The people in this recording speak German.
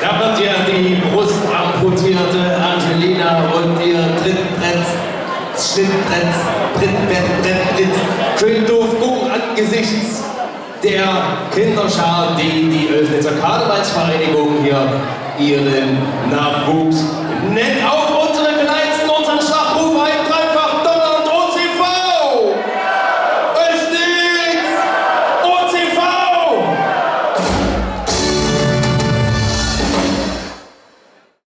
Da wird ja die Brust amputierte Angelina und ihr Trittbrett, Schnittbrett, Trittbrett, Trittbrett, schön doof gucken angesichts der Kinderschar, die die Öfnitzer Karnevalsvereinigung hier ihren Nachwuchs nennt.